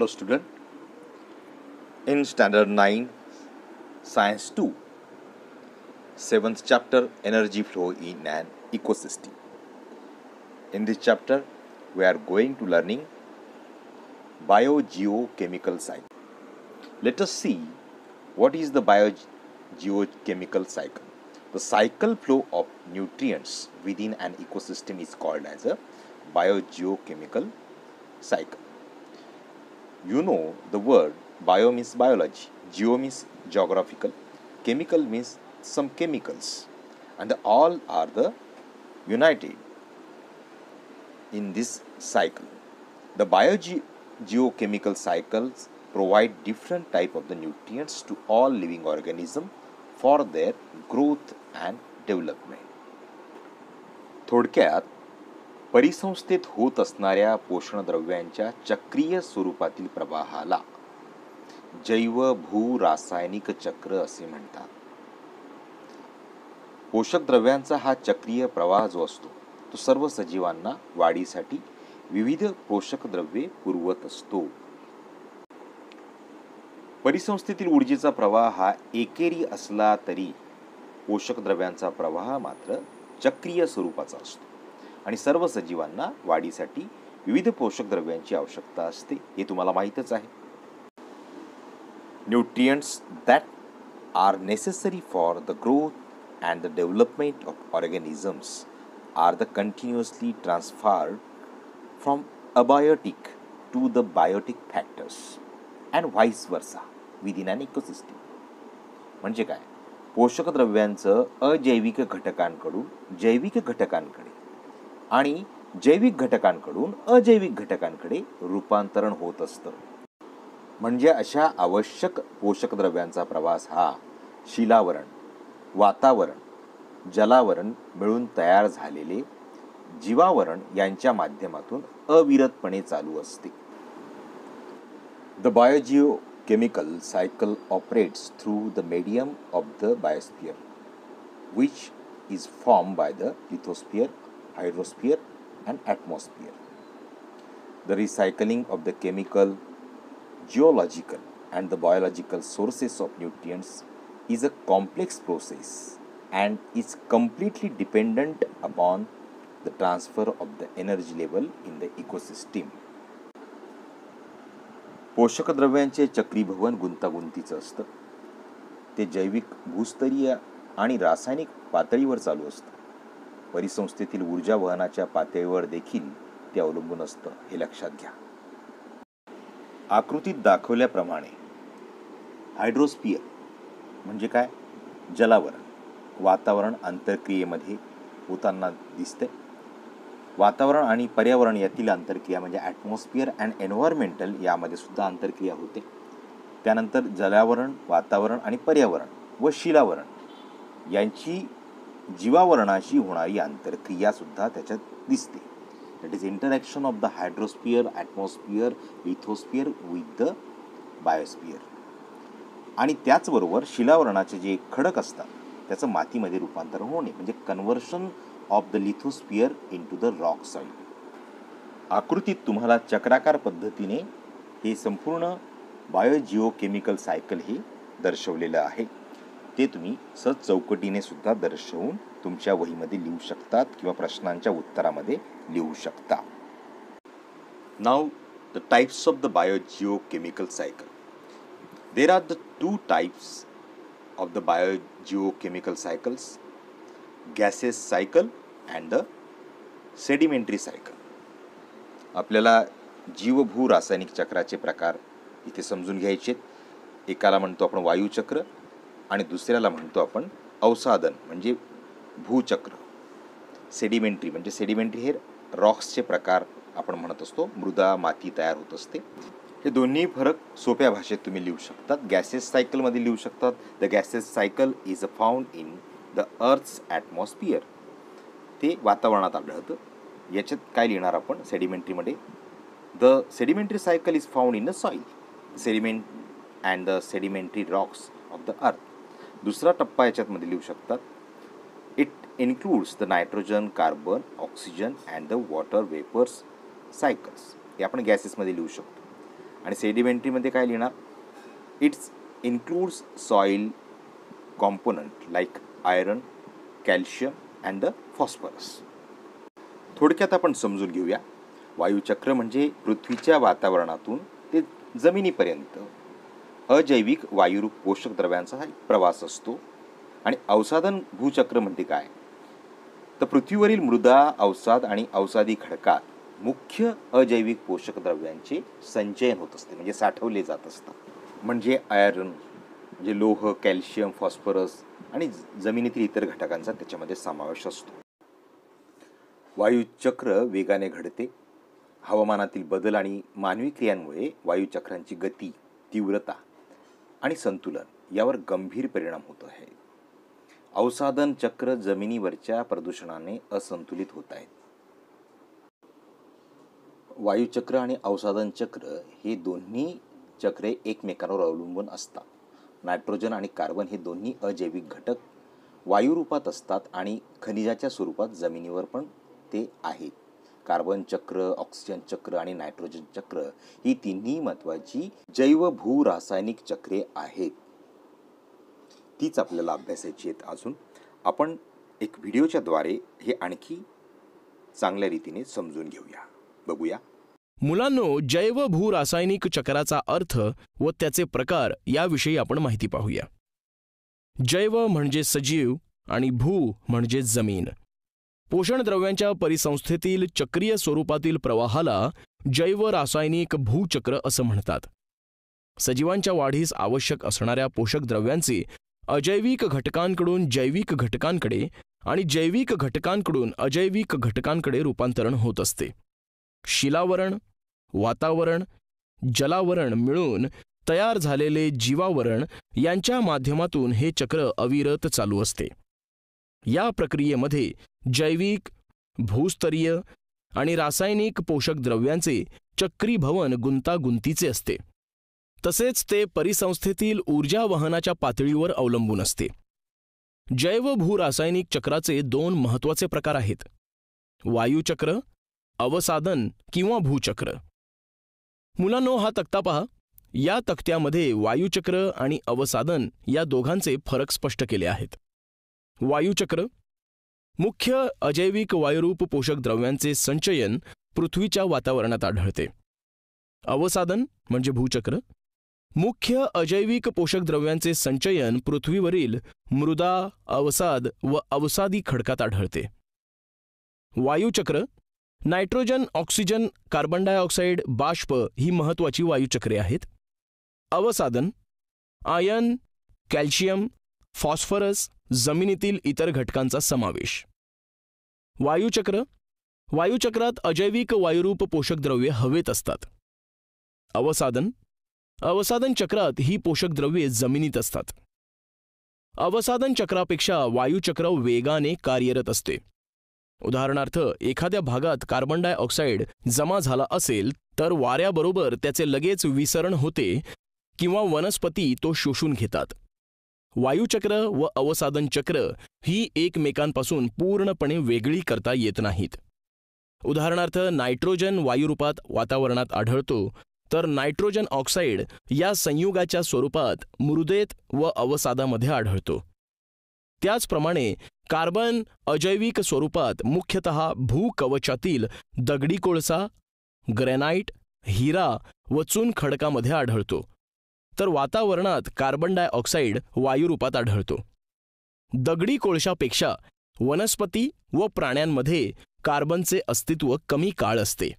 Hello, student. In standard 9, science 2, seventh chapter energy flow in an ecosystem. In this chapter, we are going to learning biogeochemical cycle. Let us see what is the biogeochemical cycle. The cycle flow of nutrients within an ecosystem is called as a biogeochemical cycle You know the word bio means biology, geo means geographical, chemical means some chemicals, and all are the united in this cycle. The biogeochemical cycles provide different type of the nutrients to all living organism for their growth and development. थोडक्यात परिसंस्थेत होत असणाऱ्या पोषणद्रव्यांच्या चक्रीय स्वरूपातील प्रवाहाला जैव भू रासायनिक चक्र असे म्हणतात. पोषक द्रव्यांचा हा चक्रीय प्रवाह जो असतो तो सर्व सजीवांना वाढीसाठी विविध पोषक द्रव्ये पुरवत असतो. परिसंस्थेतील ऊर्जेचा प्रवाह हा एकेरी असला तरी पोषक द्रव्यांचा प्रवाह मात्र चक्रीय स्वरूपाचा असतो. आणि सर्व सजीवांना वाढीसाठी विविध पोषक द्रव्यांची आवश्यकता असते हे तुम्हाला माहीतच आहे. Nutrients that are necessary for the growth and the development of organisms are the continuously transferred from abiotic to the biotic factors and vice versa within an ecosystem म्हणजे काय? पोषक द्रव्यांचं अजैविक घटकांकडून जैविक घटकांकडे आणि जैविक घटकांकडून अजैविक घटकांकडे रूपांतरण होत असतं. म्हणजे अशा आवश्यक पोषक द्रव्यांचा प्रवास हा शिलावरण वातावरण जलावरण मिळून तयार झालेले जीवावरण यांच्या माध्यमातून अविरतपणे चालू असते. The biogeochemical cycle operates through the medium of the biosphere, which is form by the lithosphere, hydrosphere, and atmosphere. The recycling of the chemical, geological, and the biological sources of nutrients is a complex process and is completely dependent upon the transfer of the energy level in the ecosystem. पोषक द्रव्यांचे चक्रीभवन गुंतागुंतीचं असतं ते जैविक भूस्तरीय आणि रासायनिक पातळीवर चालू असतं परिसंस्थेतील ऊर्जा वहनाच्या पातळीवर देखील ते अवलंबून असतं हे लक्षात घ्या. आकृतीत दाखवल्याप्रमाणे हायड्रोस्पियर म्हणजे काय? जलावरण. वातावरण आंतरक्रियेमध्ये होताना दिसते वातावरण आणि पर्यावरण यातील आंतरक्रिया म्हणजे ॲटमॉस्फिअर अँड एन्व्हायरमेंटल यामध्ये सुद्धा आंतरक्रिया होते. त्यानंतर जलावरण वातावरण आणि पर्यावरण व शिलावरण यांची जीवावरणाशी होणारी आंतरक्रियासुद्धा त्याच्यात दिसते. That is interaction of the hydrosphere atmosphere lithosphere with the biosphere आणि त्याचबरोबर शिलावरणाचे जे खडक असतात त्याचं मातीमध्ये रूपांतर होणे म्हणजे conversion of the lithosphere into the rock soil आकृतीत तुम्हाला चक्राकार पद्धतीने हे संपूर्ण बायोजिओकेमिकल सायकल हे दर्शवलेलं आहे. ते तुम्ही सहज चौकटीने सुद्धा दर्शवून तुमच्या वहीमध्ये लिहू शकतात किंवा प्रश्नांच्या उत्तरामध्ये लिहू शकता. Name the types of the biogeochemical cycle there are the two types of the biogeochemical cycles gaseous cycle and the sedimentary cycle आपल्याला जीवभू रासायनिक चक्राचे प्रकार इथे समजून घ्यायचे एकाला म्हणतो आपण वायुचक्र आणि दुसऱ्याला म्हणतो आपण अवसादन म्हणजे भूचक्र. सेडिमेंटरी म्हणजे सेडिमेंटरी हे रॉक्सचे प्रकार आपण म्हणत असतो. मृदा माती तयार होत असते. हे दोन्ही फरक सोप्या भाषेत तुम्ही लिहू शकतात. गॅसेस सायकलमध्ये लिहू शकतात. The gases cycle is a found in the earth's atmosphere ते वातावरणात आढळतं. याच्यात काय लिहिणार आपण? सेडिमेंटरीमध्ये the sedimentary cycle is found in the soil sediment and the sedimentary rocks of the earth दुसरा टप्पा याच्यातमध्ये लिहू शकतात. It includes the nitrogen carbon oxygen and the water vapours cycles हे आपण गॅसेसमध्ये लिहू शकतो. आणि सेडिमेंटरीमध्ये काय लिहिणार? It's includes soil component like iron calcium and the phosphorus थोडक्यात आपण समजून घेऊया. वायुचक्र म्हणजे पृथ्वीच्या वातावरणातून ते जमिनीपर्यंत. अजैविक वायुरूप पोषक द्रव्यांचा हा प्रवास असतो. आणि अवसाधन भूचक्र म्हणजे काय? तर पृथ्वीवरील मृदा अवसाद आणि अवसादी खडकात मुख्य अजैविक पोषक द्रव्यांचे संचयन होत असते म्हणजे साठवले जात असतात. म्हणजे आयरन म्हणजे लोह कॅल्शियम फॉस्फरस आणि जमिनीतील इतर घटकांचा त्याच्यामध्ये समावेश असतो. वायुचक्र वेगाने घडते. हवामानातील बदल आणि मानवी क्रियांमुळे वायुचक्रांची गती तीव्रता आणि संतुलन यावर गंभीर परिणाम होत आहे. अवसाधन चक्र जमिनीवरच्या प्रदूषणाने असंतुलित होत आहेत वायुचक्र आणि अवसाधन चक्र हे दोन्ही चक्रे एकमेकांवर अवलंबून असतात. नायट्रोजन आणि कार्बन हे दोन्ही अजैविक घटक वायुरूपात असतात आणि खनिजाच्या स्वरूपात जमिनीवर पण ते आहेत. कार्बन चक्र ऑक्सिजन चक्र आणि नायट्रोजन चक्र ही तिन्ही महत्वाची जैव भू रासायनिक चक्रे आहेत. तीच आपल्याला अभ्यासायची आहेत अजून. आपण एक व्हिडिओच्या द्वारे हे आणखी चांगल्या रीतीने समजून घेऊया. बघूया. मुलांनो जैव भू रासायनिक चक्राचा अर्थ व त्याचे प्रकार याविषयी आपण माहिती पाहूया. जैव म्हणजे सजीव आणि भू म्हणजे जमीन. पोषण द्रव्यांच्या परिसंस्थेतील चक्रीय स्वरूपातील प्रवाहाला जैव रासायनिक भूचक्र असं म्हणतात. सजीवांच्या वाढीस आवश्यक असणाऱ्या पोषक द्रव्यांचे अजैविक घटकांकडून जैविक घटकांकडे आणि जैविक घटकांकडून अजैविक घटकांकडे रूपांतरण होत असते. शिलावरण वातावरण जलावरण मिळून तयार झालेले जीवावरण यांच्या माध्यमातून हे चक्र अविरत चालू असते. या प्रक्रियेमध्ये जैविक भूस्तरीय आणि रासायनिक पोषक द्रव्यांचे चक्रीभवन गुंतागुंतीचे असते. तसेच ते परिसंस्थेतील ऊर्जा वहनाच्या पातळीवर अवलंबून असते. जैव भूरासायनिक चक्राचे दोन महत्त्वाचे प्रकार आहेत. वायुचक्र अवसादन किंवा भूचक्र. मुलांनो हा तक्ता पहा. या तक्त्यामध्ये वायुचक्र आणि अवसादन या दोघांचे फरक स्पष्ट केले आहेत. वायुचक्र मुख्य अजैविक वायुरूप पोषक द्रव्यांचे संचयन पृथ्वीच्या वातावरणात आढळते. अवसादन म्हणजे भूचक्र मुख्य अजैविक पोषक द्रव्यांचे संचयन पृथ्वीवरील मृदा अवसाद व अवसादी खडकात आढळते. वायुचक्र नायट्रोजन ऑक्सिजन कार्बन डायऑक्साईड बाष्प ही महत्वाची वायुचक्रे आहेत. अवसादन आयन कॅल्शियम फॉस्फरस जमिनीतील इतर घटकांचा समावेश. वायुचक्र. वायुचक्रात अजैविक वायुरूप पोषक द्रव्ये हवेत असतात. अवसादन. अवसादन चक्रात ही पोषक द्रव्ये जमिनीत असतात. अवसादन चक्रापेक्षा वायुचक्र वेगाने कार्यरत असते. उदाहरणार्थ एखाद्या भागात कार्बन डायऑक्साईड जमा झाला असेल तर वाऱ्याबरोबर त्याचे लगेच विसरण होते किंवा वनस्पती तो शोषून घेतात. वायुचक्र व अवसादन चक्र ही एकमेकांपासून पूर्णपणे वेगळी करता येत नाहीत. उदाहरणार्थ नायट्रोजन वायुरूपात वातावरणात आढळतो तर नायट्रोजन ऑक्साईड या संयुगाच्या स्वरूपात मृदेत व अवसादामध्ये आढळतो. त्याचप्रमाणे कार्बन अजैविक स्वरूपात मुख्यतः भूकवचातील दगडी कोळसा ग्रॅनाइट हिरा व चुनखडकामध्ये आढळतो. तर वातावरणात कार्बन डायऑक्साईड वायुरूपात आढळतो. दगडी कोळशापेक्षा वनस्पती व प्राण्यांमध्ये कार्बनचे अस्तित्व कमी काळ असते.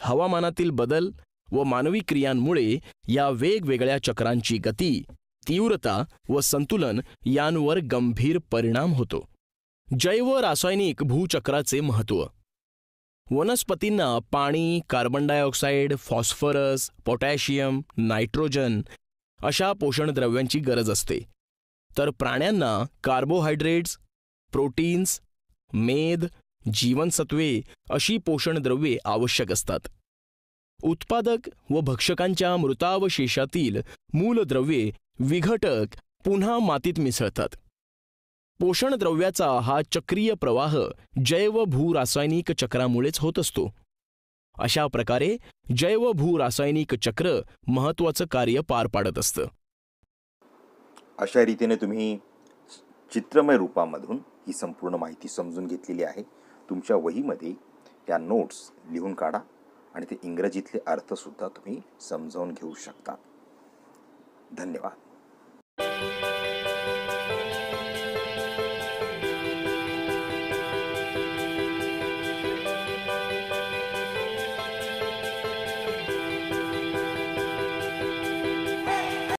हवामानातील बदल व मानवी क्रियांमुळे या वेगवेगळ्या चक्रांची गती तीव्रता व संतुलन यांवर गंभीर परिणाम होतो. जैव रासायनिक भूचक्राचे महत्त्व वनस्पतींना पाणी carbon dioxide phosphorus potassium nitrogen अशा पोषण द्रव्यांची गरज असते. तर प्राण्यांना कार्बोहायड्रेट्स प्रोटीन्स मेद जीवनसत्वे अशी पोषण द्रव्ये आवश्यक असतात. उत्पादक व भक्षकांच्या मृतावशेषातील मूलद्रव्ये विघटक पुन्हा मातीत मिसळतात. पोषण द्रव्याचा हा चक्रीय प्रवाह जैव भू रासायनिक चक्रामुळेच होत असतो. अशा प्रकारे जैव भू रासायनिक चक्र महत्वाचं कार्य पार पाडत असतं. अशा रीतीने तुम्ही चित्रमय रूपामधून ही संपूर्ण माहिती समजून घेतलेली आहे. तुमच्या वहीमध्ये या नोट्स लिहून काढा आणि ते इंग्रजीतले अर्थसुद्धा तुम्ही समजावून घेऊ शकता. धन्यवाद.